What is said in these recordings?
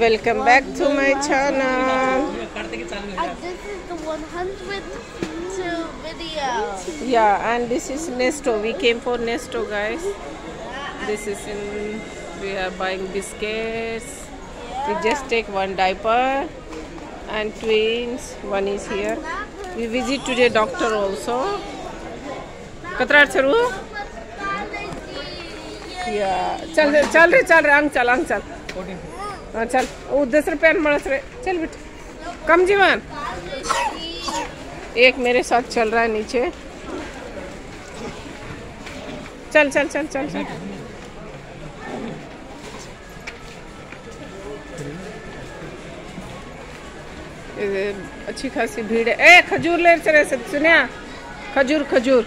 Welcome back to my channel. And this is the 100th video. Yeah, and this is Nesto. We came for Nesto, guys. This is in. We are buying biscuits. We just take one diaper and twins. One is here. We visit today doctor also. Katrar charu? Yeah. Chal, chal re, chal. Ang chal, chal. हाँ, चल। दस ಉದ್ದ ರೂಪಾಯಿ ಬಳಸ್ರಿ ಚಲ್ ಬಿಟ್ಟು come Jeevan एक मेरे साथ चल रहा है नीचे। चल चल चल चल चल। अच्छी खासी भीड़ है। ए, खजूर ले चले सुनिया। खजूर खजूर।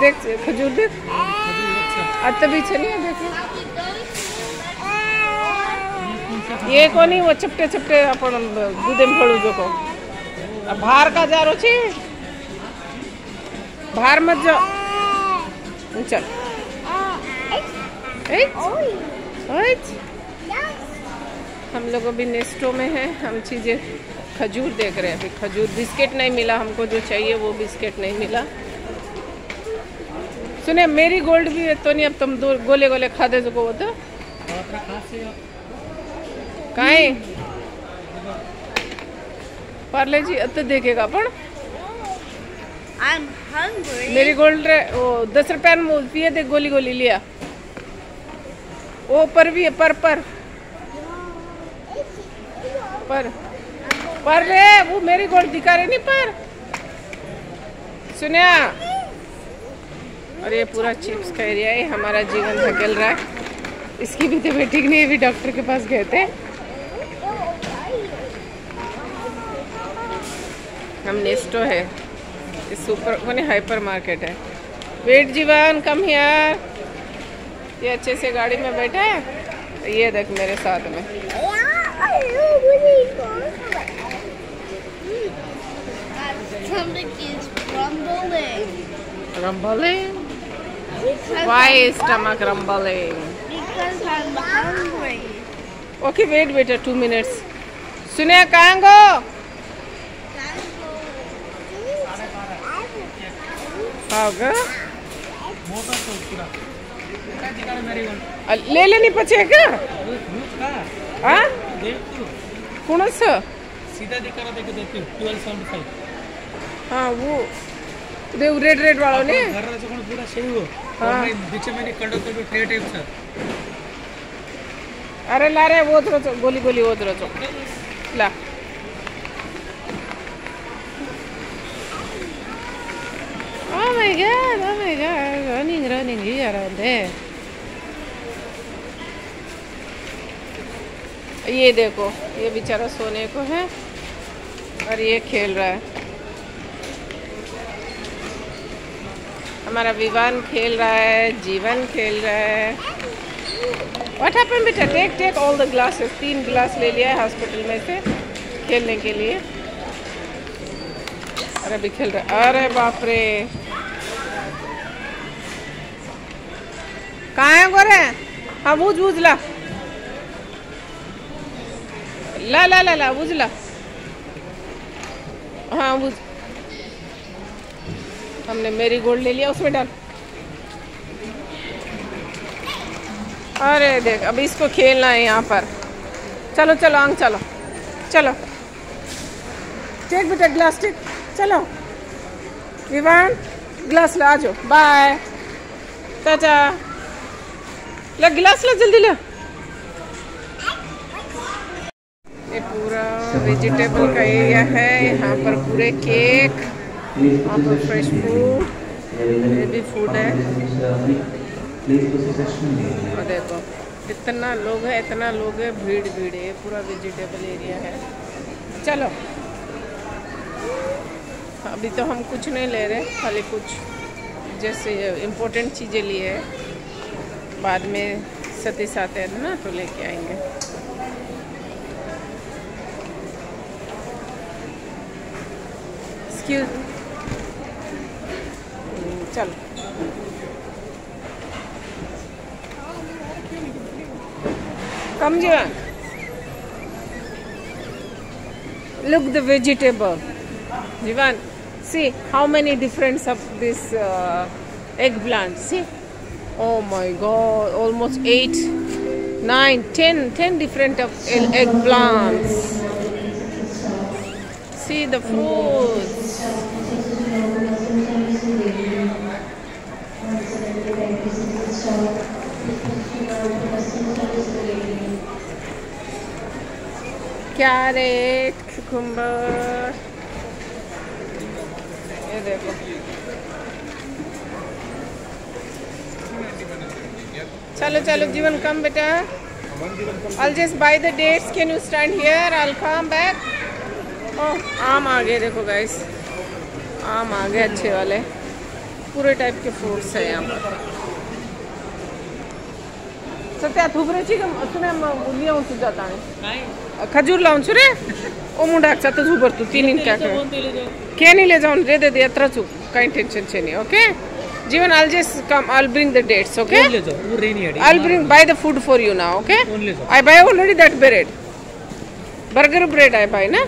देख, खजूर देख। आता भी चलिए देखो ये कोनी वो चपटे चपटे अपन दूधे में फड़ू जो को बाहर का जा रो छी। बाहर मत जाओ चल। हम लोग अभी नेस्टो में हैं, हम चीज़ें खजूर देख रहे हैं। अभी खजूर बिस्किट नहीं मिला हमको, जो चाहिए वो बिस्किट नहीं मिला। सुने मेरी गोल्ड भी है तो नहीं अब तुम दो गोले गोले खा दे सको वो तो। काहे? पार्ले जी अत देखेगा पण I'm hungry. मेरी गोल्ड रे वो दस रुपया में वो पिए दे गोली गोली लिया। वो पर भी है पर पर। पर। पर रे वो मेरी गोल्ड दिखा रहे नहीं पर। सुनिया। और ये पूरा चिप्स का एरिया है हमारा जीवन धकेल रहा है। इसकी भी तबीयत ठीक नहीं अभी डॉक्टर के पास गए थे। हम नेस्टो है। ये सुपर मैंने हाइपर मार्केट है। वेट जीवन कम हियर ये अच्छे से गाड़ी में बैठे हैं। ये देख मेरे साथ में। Stomach is rumbling. rumbling? Why is stomach rumbling Because I'm hungry. okay wait wait two minutes हाँ गो अ- ले लेनी पचे का हाँ कौन सा सीधा दिखा रहा देखो देखो ट्वेल्व सेवेंटी फाइव हाँ वो देव रेड रेड वालों ने। घर राजा कौन पूरा सही हो। हाँ। और बीच में कंडक्टर भी ट्रे टाइप सर अरे ला रे वो तरह गोली गोली वो तरह ला। Oh my god, oh my god, running, running here and there. ये देखो ये बेचारा सोने को है और ये खेल रहा है। हमारा विवान खेल रहा है, जीवन खेल रहा है। व्हाट हैपन बेटा? Take take all the glasses तीन गिलास ले लिया है हॉस्पिटल में से, खेलने के लिए। अरे अभी खेल रहा अरे बाप रे। कहाँ है हाँ बूझ बूझ ला। ला ला ला ला, बूझ ला। हाँ बूझ। हमने मेरी गोल्ड ले लिया उसमें डाल। अरे देख अब इसको खेलना है यहाँ पर। चलो चलो अंग चलो चलो। टेक बेटा ग्लास टेक चलो। विवान ग्लास ला जाओ। बाय टाटा ले गिलास ला जल्दी ले। ये पूरा वेजिटेबल का एरिया है यहाँ पर पूरे केक पर फ्रेश फ़ूड ये भी फ़ूड है. और देखो इतना लोग है इतना लोग है भीड़ भीड़ है पूरा वेजिटेबल एरिया है। चलो। अभी तो हम कुछ नहीं ले रहे खाली कुछ जैसे इम्पोर्टेंट चीज़ें लिए है। बाद में सतीश आते हैं ना तो लेके आएँगे। Excuse come here look the vegetable. Jivan see how many different of this uh, eggplant. See? Oh my god almost eight nine ten ten different of eggplants. See the fruits. Carrot, cucumber. ये देखो चलो चलो जीवन कम बेटा I'll just buy the dates. Can you stand here? I'll come back. Oh, आम आ गए देखो guys आम आ गए अच्छे वाले पूरे टाइप के फ्रूट्स है यहाँ पर। सत्या थुबरेची का तुने लियाऊं तुझा ताणे काय खजूर लावून रे ओ मुंडा झुबर तू तीन क्या इथं कोण दिले जाऊ क्या नहीं ले जाऊन रे दे दे यात्रा चुक काही टेन्शन छे नहीं ओके जीवन I'll just come I'll bring the dates okay? कोण ले जाऊ वो रेनी आहे I'll bring buy the food for you now okay? कोण ले जाऊ I buy already that bread. Burger bread I buy ना?